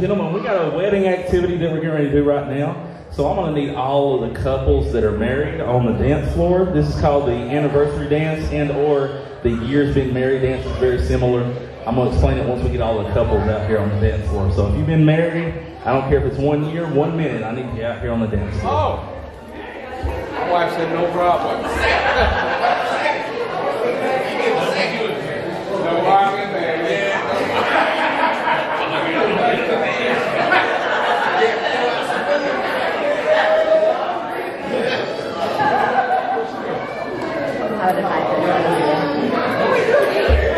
Gentlemen, we got a wedding activity that we're getting ready to do right now. So I'm going to need all of the couples that are married on the dance floor. This is called the anniversary dance and or the years being married dance. It's very similar. I'm going to explain it once we get all the couples out here on the dance floor. So if you've been married, I don't care if it's one year, one minute, I need you out here on the dance floor. Oh! My wife said no problem. no problem, man.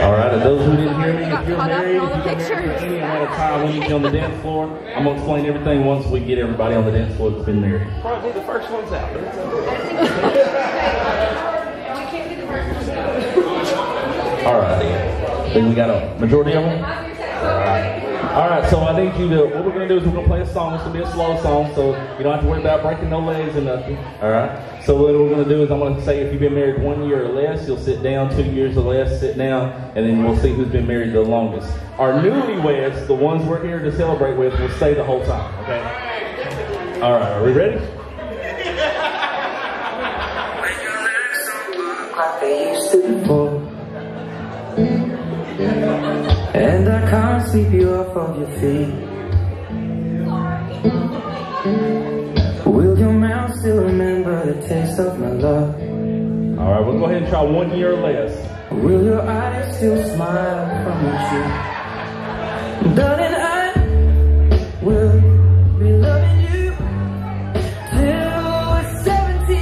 All right, and those who didn't hear me, if you're married, if you've been married for any amount of time, we need you on the dance floor. I'm going to explain everything once we get everybody on the dance floor that's been married. Probably the first ones out. All right. I think we got a majority of them? All right. So I need you to, what we're going to do is we're going to play a song. It's going to be a slow song, so you don't have to worry about breaking no legs or nothing. All right? So what we're going to do is I'm going to say if you've been married one year or less, you'll sit down. Two years or less, sit down. And then we'll see who's been married the longest. Our newlyweds, the ones we're here to celebrate with, will stay the whole time, okay? All right, are we ready? used to. And I can't sweep you off of your feet. Will your mouth still remember the taste of my love? All right, we'll go ahead and try one year less. Will your eyes still smile from your cheek? Darling, I will be loving you till we're 70.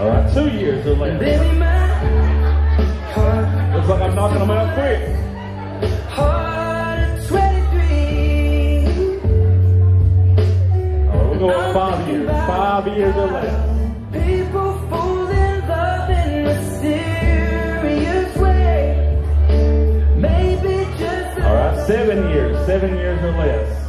All right, two years or less. Baby, Looks like I'm knocking them out quick. Heart 23. All right, we'll go with five years. Five years or less. People fall in in mysterious way. All right, seven years. Seven years or less.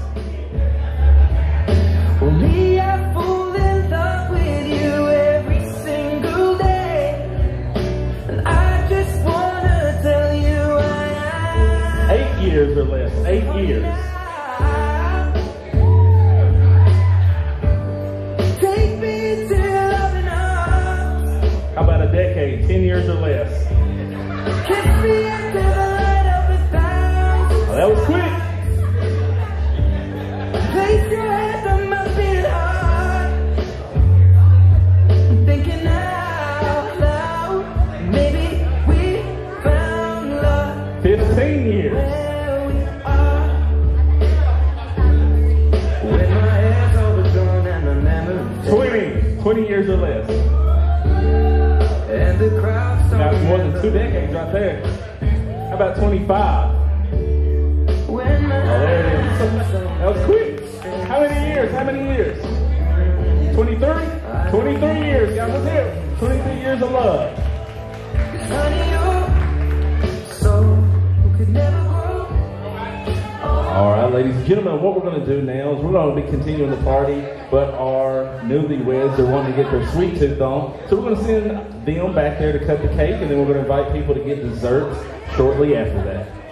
Years or less. Eight years. Take me to. How about a decade? Ten years or less. Kiss me under the light of. Oh, that was quick. 20 years or less. And the crowd That's more than two decades right there. How about 25? Oh, there it is. That was quick. How many years? How many years? 23? 23 years, guys. Let's 23 years of love. All right, ladies and gentlemen, what we're going to do now is we're going to be continuing the party, but our newlyweds are wanting to get their sweet tooth on. So we're going to send them back there to cut the cake, and then we're going to invite people to get desserts shortly after that.